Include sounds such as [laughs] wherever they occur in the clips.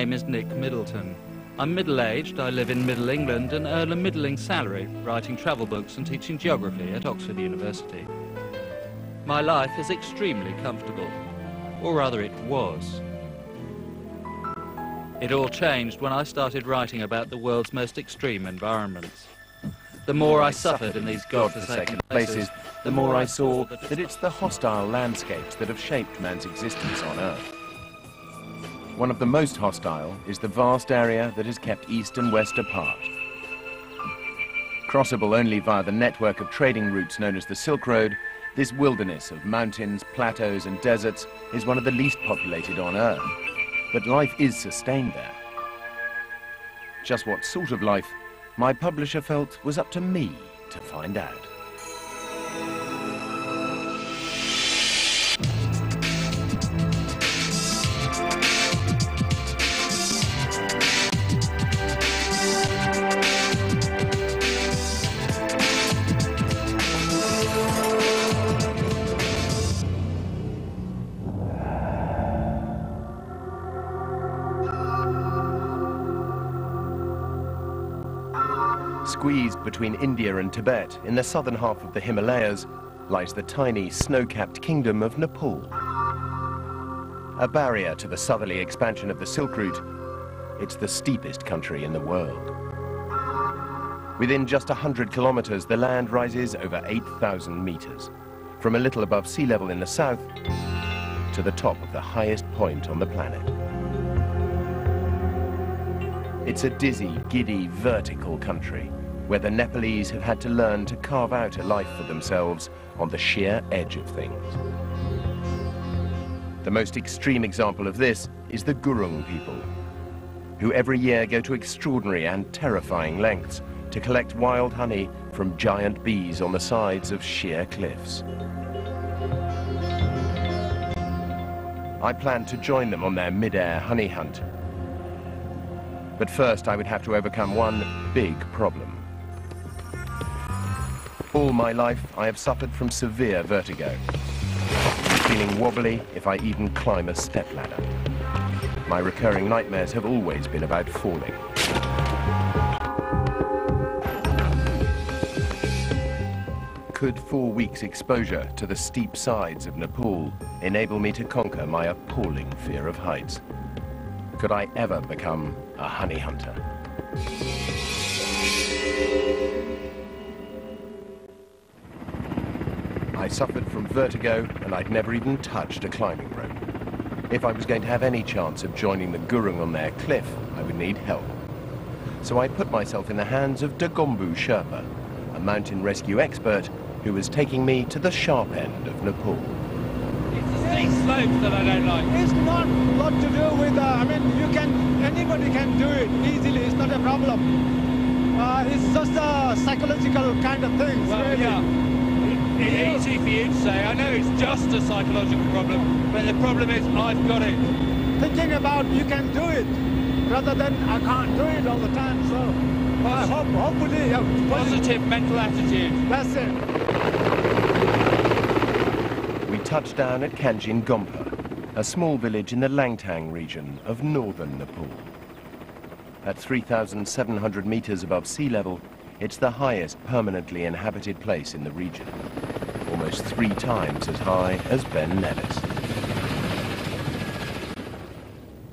name is Nick Middleton. I'm middle-aged, I live in Middle England and earn a middling salary, writing travel books and teaching geography at Oxford University. My life is extremely comfortable, or rather it was. It all changed when I started writing about the world's most extreme environments. The more I suffered in these godforsaken places, the more I saw that it's the hostile landscapes that have shaped man's existence on Earth. One of the most hostile is the vast area that has kept East and West apart. Crossable only via the network of trading routes known as the Silk Road, this wilderness of mountains, plateaus and deserts is one of the least populated on Earth. But life is sustained there. Just what sort of life my publisher felt was up to me to find out. Squeezed between India and Tibet, in the southern half of the Himalayas, lies the tiny snow-capped kingdom of Nepal. A barrier to the southerly expansion of the Silk Route, it's the steepest country in the world. Within just 100 kilometers, the land rises over 8,000 meters, from a little above sea level in the south to the top of the highest point on the planet. It's a dizzy, giddy, vertical country where the Nepalese have had to learn to carve out a life for themselves on the sheer edge of things. The most extreme example of this is the Gurung people, who every year go to extraordinary and terrifying lengths to collect wild honey from giant bees on the sides of sheer cliffs. I planned to join them on their mid-air honey hunt. But first I would have to overcome one big problem. All my life, I have suffered from severe vertigo, feeling wobbly if I even climb a stepladder. My recurring nightmares have always been about falling. Could four weeks exposure to the steep sides of Nepal enable me to conquer my appalling fear of heights? Could I ever become a honey hunter? I suffered from vertigo and I'd never even touched a climbing rope. If I was going to have any chance of joining the Gurung on their cliff, I would need help. So I put myself in the hands of Dagombu Sherpa, a mountain rescue expert who was taking me to the sharp end of Nepal. These slopes that I don't like. It's not a lot to do with, uh, I mean, you can, anybody can do it easily, it's not a problem. Uh, it's just a psychological kind of thing, Well, really. yeah. It's easy for you to say. I know it's just a psychological problem, but the problem is I've got it. Thinking about you can do it, rather than I can't do it all the time, so I hope, hopefully, yeah, positive. Positive mental attitude. That's it. We touched down at Kyanjin Gompa, a small village in the Langtang region of northern Nepal. At 3,700 meters above sea level, it's the highest permanently inhabited place in the region, almost three times as high as Ben Nevis.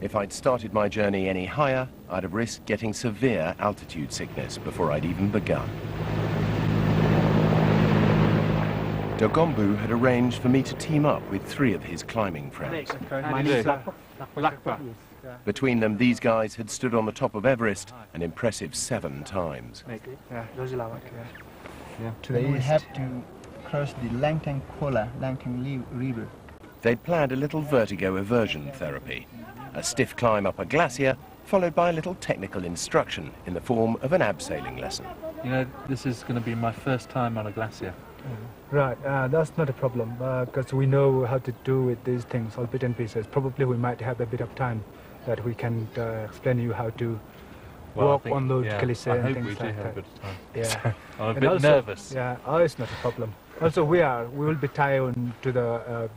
If I'd started my journey any higher, I'd have risked getting severe altitude sickness before I'd even begun. Dagombu had arranged for me to team up with three of his climbing friends. How do you do? Lakpa. Between them, these guys had stood on the top of Everest an impressive seven times. To the we have to cross the Langtang Khola, Langtang River. They'd planned a little vertigo aversion therapy, a stiff climb up a glacier, followed by a little technical instruction in the form of an abseiling lesson. You know, this is going to be my first time on a glacier. Right, uh, that's not a problem because we know how to do with these things, all bit and pieces. Probably we might have a bit of time that we can uh, explain you how to Well, walk think- on those yeah, cliffs I and hope things we do like have a that. bit of time. Yeah. [laughs] I'm a And bit also- nervous. Yeah, oh, it's not a problem. Also, we are we will be tied on to the uh,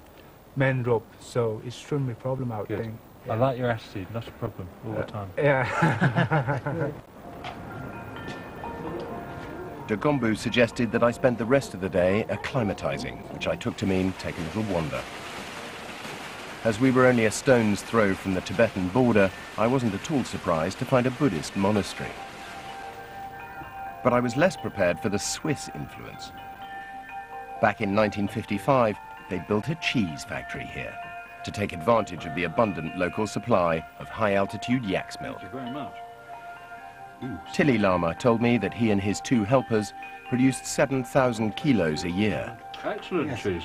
main rope, so it shouldn't be a problem. I would Good. think. I like your attitude, not a problem, all the time. Yeah. [laughs] Dagombu suggested that I spend the rest of the day acclimatizing, which I took to mean take a little wander. As we were only a stone's throw from the Tibetan border, I wasn't at all surprised to find a Buddhist monastery. But I was less prepared for the Swiss influence. Back in 1955, they built a cheese factory here to take advantage of the abundant local supply of high-altitude yak's milk. Thank you very much. Tilly Lama told me that he and his two helpers produced 7,000 kilos a year, Excellent cheese.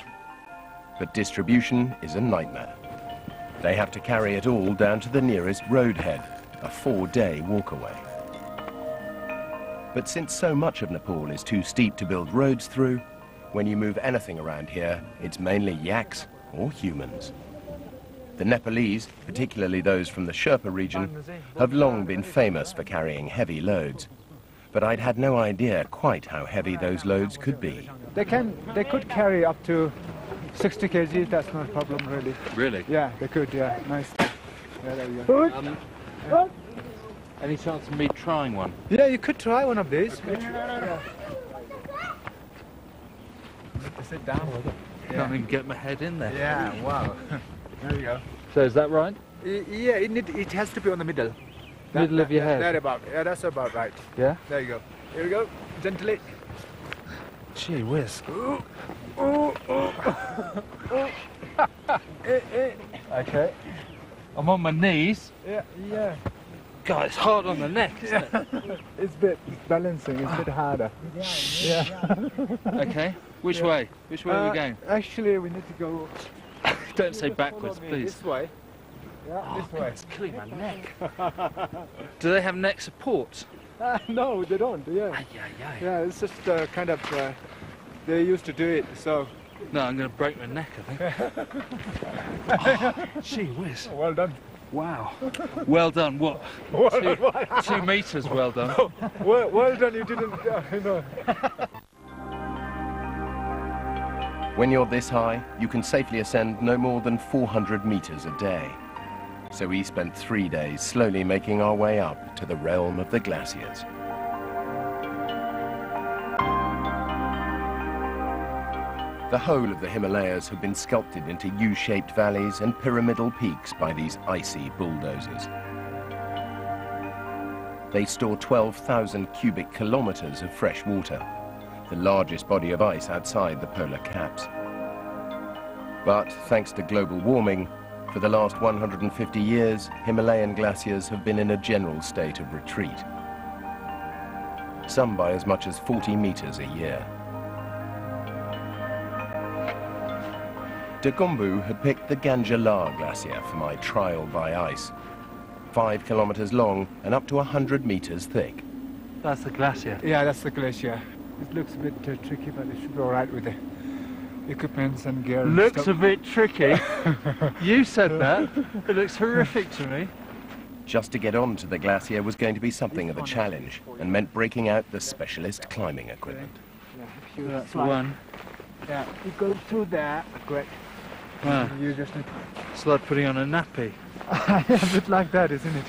but distribution is a nightmare. They have to carry it all down to the nearest roadhead, a four-day walk away. But since so much of Nepal is too steep to build roads through, when you move anything around here, it's mainly yaks or humans. The Nepalese, particularly those from the Sherpa region, have long been famous for carrying heavy loads. But I'd had no idea quite how heavy those loads could be. they can, they could carry up to 60 kg. That's not a problem, really. Really? Yeah, they could. Yeah, nice. Yeah, there you go. Um, any chance of me trying one? Yeah, you could try one of these. Yeah. Sit down with it. Can't even get my head in there. Yeah, wow. [laughs] there you go. So is that right? Y- Yeah, it, need, it has to be on the middle. Middle of your that, head. That about. Yeah, that's about right. Yeah? There you go. Here we go. Gently. Gee whiz. [laughs] okay. I'm on my knees. Yeah, yeah. God, it's hard on the neck, isn't it? [laughs] It's a bit balancing. It's a bit harder. Yeah. [laughs] Okay. Which way? Which way are Uh, we going? Actually, we need to go. [laughs] Don't say backwards, please. This way. Yeah, this way. It's killing my neck. [laughs] Do they have neck support? Ah, no, they don't. Yeah. Ay, ay, ay. Yeah, it's just uh, kind of. Uh, they used to do it, so. No, I'm going to break my neck, I think. oh, [laughs] gee whiz. Well done. Wow. Well done. What? Two, two metres well done. Well, well done. You didn't. Uh, you know. When you're this high, you can safely ascend no more than 400 meters a day. So we spent three days slowly making our way up to the realm of the glaciers. The whole of the Himalayas have been sculpted into U-shaped valleys and pyramidal peaks by these icy bulldozers. They store 12,000 cubic kilometers of fresh water, the largest body of ice outside the polar caps. But thanks to global warming, for the last 150 years, Himalayan glaciers have been in a general state of retreat. Some by as much as 40 meters a year. Dagombu had picked the Ganjalar glacier for my trial by ice. Five kilometers long and up to 100 meters thick. That's the glacier. Yeah, that's the glacier. It looks a bit uh, tricky, but it should be all right with the equipments and gear. and Looks a bit tricky. [laughs] you said that. It looks horrific to me. Just to get onto the glacier was going to be something of a challenge and meant breaking out the specialist climbing equipment. Yeah, That's slide- one. Yeah, you go through there. Great. Wow. You just need. It's like putting on a nappy. [laughs] yeah, a bit like that, isn't it?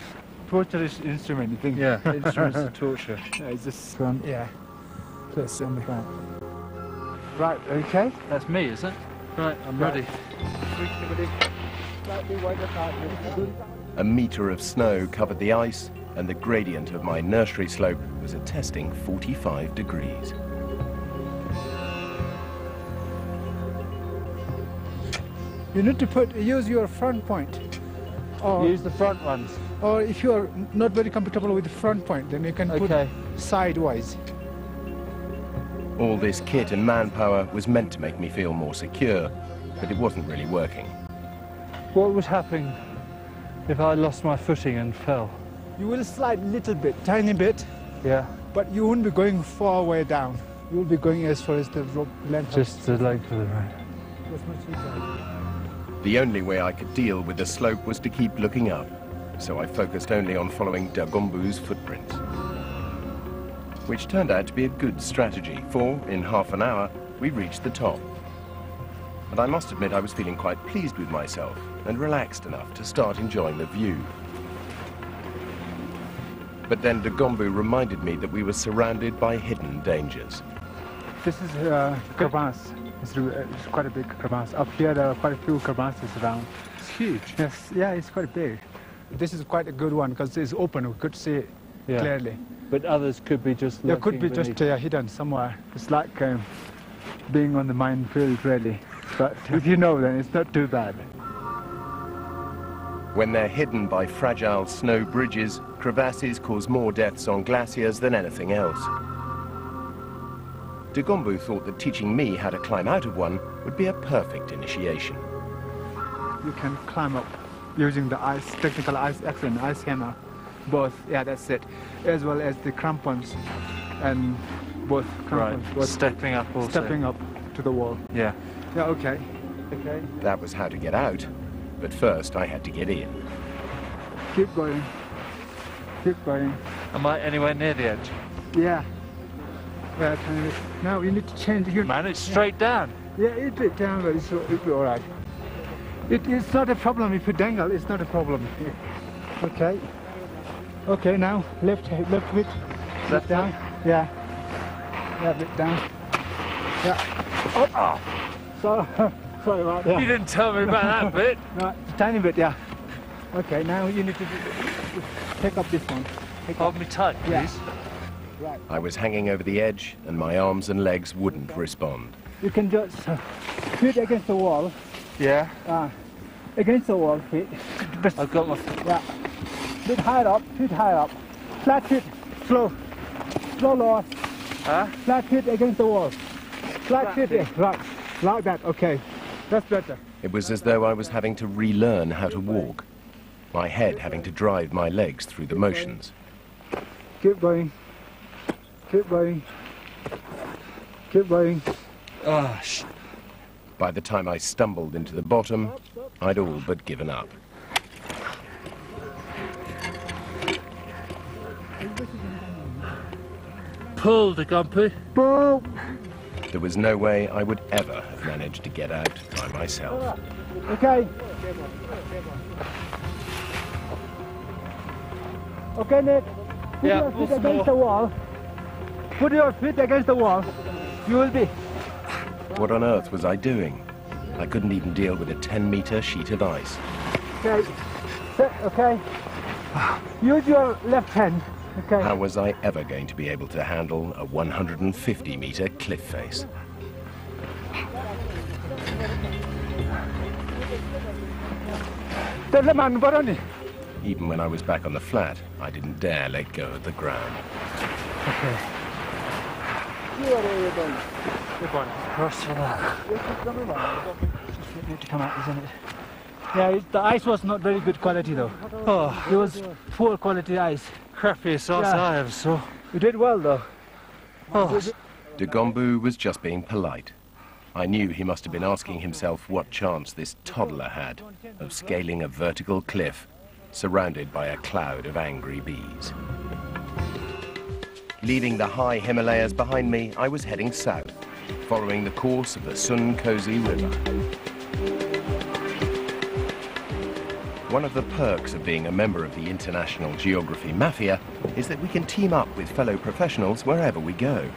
Torturous instrument, you think? Yeah, instruments of [laughs] torture. Yeah, it's just gone. Yeah. Plus on the ground. Right. Okay. That's me, is it? Right, I'm ready. Slightly wider part. A metre of snow covered the ice, and the gradient of my nursery slope was attesting 45 degrees. You need to put use your front point. Or, Use the front ones. or if you are not very comfortable with the front point, then you can Okay. put sidewise. All this kit and manpower was meant to make me feel more secure, but it wasn't really working. What would happen if I lost my footing and fell? You will slide a little bit, tiny bit, Yeah, but you won't be going far way down. You will be going as far as the rope length. just the length of the road. of as much as you can. The only way I could deal with the slope was to keep looking up, so I focused only on following Dagombu's footprints. Which turned out to be a good strategy, for in half an hour we reached the top. And I must admit I was feeling quite pleased with myself, and relaxed enough to start enjoying the view. But then Dagombu reminded me that we were surrounded by hidden dangers. This is uh, crevasse. It's, it's quite a big crevasse. Up here, there are quite a few crevasses around. It's huge. Yes, yeah, it's quite big. This is quite a good one because it's open. We could see it Yeah. clearly. But others could be just. There could be lurking just uh, hidden somewhere. It's like um, being on the minefield, really. But [laughs] if you know, then it's not too bad. When they're hidden by fragile snow bridges, crevasses cause more deaths on glaciers than anything else. Dagombu thought that teaching me how to climb out of one would be a perfect initiation. You can climb up using the ice, technical ice axe and ice hammer. Both, yeah, that's it. As well as the crampons and both Right. crampons. both Stepping up also. stepping up to the wall. Yeah. Yeah, okay. Okay. That was how to get out, but first I had to get in. Keep going. Keep going. Am I anywhere near the edge? Yeah. Yeah, tiny bit. Now you need to change your Man, it's straight down. Yeah, it bit down, but it's, it'll be all right. It, it's not a problem if you dangle. It's not a problem. [laughs] Okay. Okay, now left left bit, Left left down. Yeah. Yeah, bit down. Yeah. Oh, oh. So, [laughs] sorry about that. You didn't tell me about that [laughs] bit. No, a tiny bit, yeah. Okay, now you need to pick up this one. Pick Hold up. me tight, please. Yeah. Right. I was hanging over the edge, and my arms and legs wouldn't respond. You can just uh, fit against the wall. Yeah. Uh, against the wall, fit. But I've got my. Yeah. Bit higher up, bit higher up. Flat fit, slow. Slow lower. Huh? Flat fit against the wall. Flat, Flat fit, fit. right. Like that, okay. That's better. It was as though I was having to relearn how to walk, my head having to drive my legs through the motions. Keep going. Keep going. Keep going. Oh, By the time I stumbled into the bottom, I'd all but given up. Pull the gumpy. Boom. There was no way I would ever have managed to get out by myself. Okay. Okay, Nick. Put Yeah, your feet once against the wall. Put your feet against the wall. You will be. What on earth was I doing? I couldn't even deal with a 10 meter sheet of ice. Okay. Sit, okay. Use your left hand. Okay. How was I ever going to be able to handle a 150 meter cliff face? Tell man barani. Even when I was back on the flat, I didn't dare let go of the ground. Okay. Good one. Cross for that. It need to come out, isn't it? Yeah, it, the ice was not very good quality though. Oh, It was poor quality ice. Crappiest ice Yeah. I ever saw. You did well though. Oh, Dagombu was just being polite. I knew he must have been asking himself what chance this toddler had of scaling a vertical cliff surrounded by a cloud of angry bees. Leaving the high Himalayas behind me, I was heading south, following the course of the Sun Kosi River. One of the perks of being a member of the International Geography Mafia is that we can team up with fellow professionals wherever we go.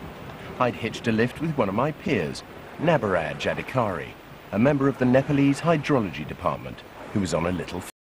I'd hitched a lift with one of my peers, Nabaraj Adhikari, a member of the Nepalese Hydrology Department, who was on a little